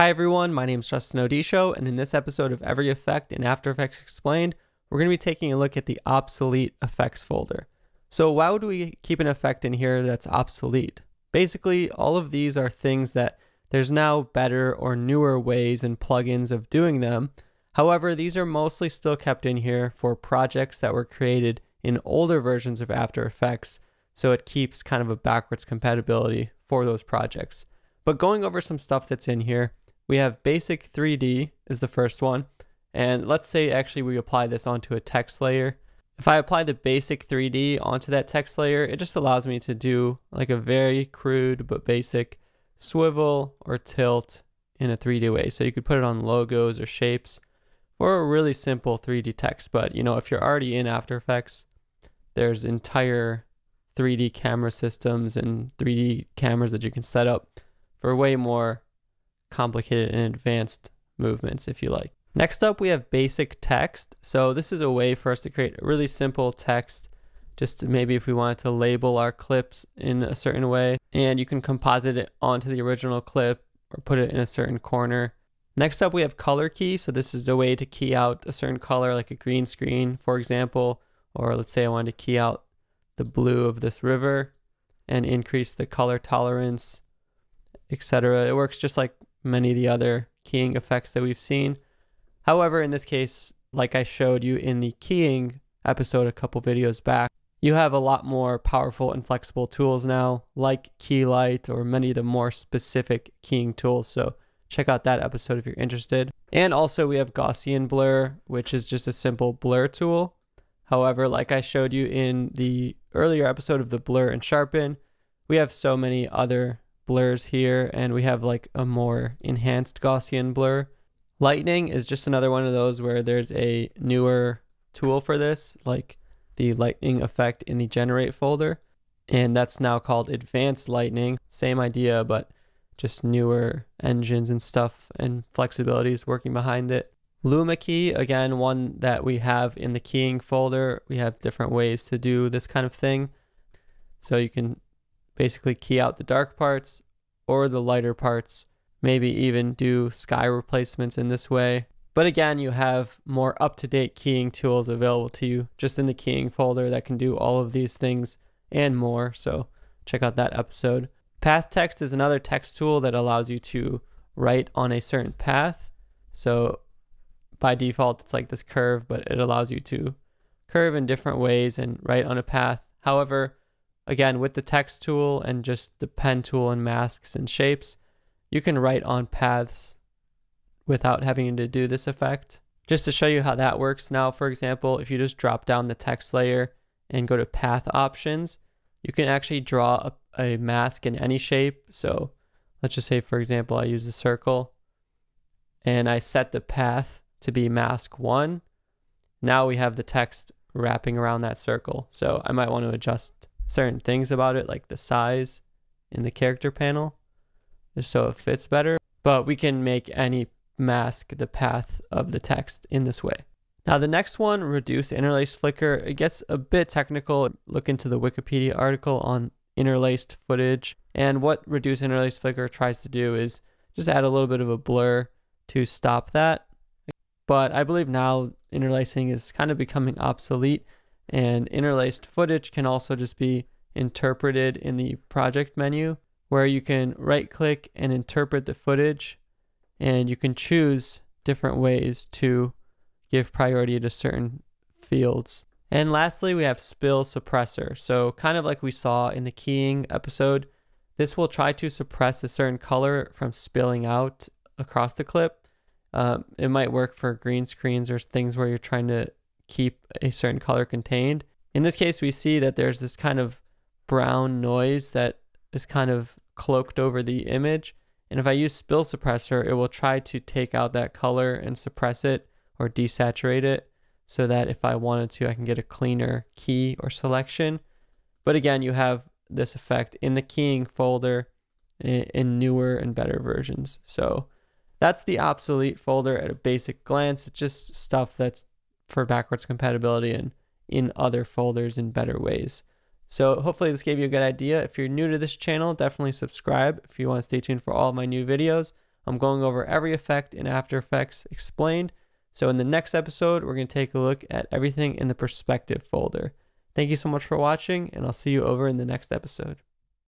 Hi everyone, my name is Justin Odisho, and in this episode of Every Effect in After Effects Explained, we're going to be taking a look at the obsolete effects folder. So why would we keep an effect in here that's obsolete? Basically, all of these are things that there's now better or newer ways and plugins of doing them. However, these are mostly still kept in here for projects that were created in older versions of After Effects, so it keeps kind of a backwards compatibility for those projects. But going over some stuff that's in here, we have basic 3D is the first one. And let's say actually we apply this onto a text layer. If I apply the basic 3D onto that text layer, it just allows me to do like a very crude but basic swivel or tilt in a 3D way. So you could put it on logos or shapes or a really simple 3D text. But you know, if you're already in After Effects, there's entire 3D camera systems and 3D cameras that you can set up for way more complicated and advanced movements, if you like. Next up, we have basic text. So this is a way for us to create a really simple text, just maybe if we wanted to label our clips in a certain way, and you can composite it onto the original clip or put it in a certain corner. Next up, we have color key. So this is a way to key out a certain color, like a green screen, for example, or let's say I wanted to key out the blue of this river and increase the color tolerance, etc. It works just like many of the other keying effects that we've seen. However, in this case, like I showed you in the keying episode a couple videos back, you have a lot more powerful and flexible tools now, like Keylight or many of the more specific keying tools. So check out that episode if you're interested. And also we have Gaussian blur, which is just a simple blur tool. However, like I showed you in the earlier episode of the blur and sharpen, we have so many other blurs here and we have like a more enhanced Gaussian blur. Lightning is just another one of those where there's a newer tool for this, like the lightning effect in the generate folder. And that's now called advanced lightning. Same idea, but just newer engines and stuff and flexibilities working behind it. Luma key, again, one that we have in the keying folder. We have different ways to do this kind of thing. So you can basically key out the dark parts or the lighter parts, maybe even do sky replacements in this way. But again, you have more up to date keying tools available to you just in the keying folder that can do all of these things and more. So check out that episode. Path text is another text tool that allows you to write on a certain path. So by default, it's like this curve, but it allows you to curve in different ways and write on a path. However, Again, with the text tool and just the pen tool and masks and shapes, you can write on paths without having to do this effect. Just to show you how that works now, for example, if you just drop down the text layer and go to path options, you can actually draw a, a mask in any shape. So let's just say, for example, I use a circle and I set the path to be mask one. Now we have the text wrapping around that circle. So I might want to adjust certain things about it, like the size in the character panel, just so it fits better. But we can make any mask the path of the text in this way. Now the next one, reduce interlace flicker, it gets a bit technical. Look into the Wikipedia article on interlaced footage. And what reduce interlace flicker tries to do is just add a little bit of a blur to stop that. But I believe now interlacing is kind of becoming obsolete and interlaced footage can also just be interpreted in the project menu where you can right click and interpret the footage and you can choose different ways to give priority to certain fields. And lastly, we have spill suppressor. So kind of like we saw in the keying episode, this will try to suppress a certain color from spilling out across the clip. Um, it might work for green screens or things where you're trying to keep a certain color contained. In this case, we see that there's this kind of brown noise that is kind of cloaked over the image. And if I use spill suppressor, it will try to take out that color and suppress it or desaturate it so that if I wanted to, I can get a cleaner key or selection. But again, you have this effect in the keying folder in newer and better versions. So that's the obsolete folder at a basic glance. It's just stuff that's for backwards compatibility and in other folders in better ways. So hopefully this gave you a good idea. If you're new to this channel, definitely subscribe if you want to stay tuned for all my new videos. I'm going over every effect in After Effects explained. So in the next episode, we're going to take a look at everything in the perspective folder. Thank you so much for watching, and I'll see you over in the next episode.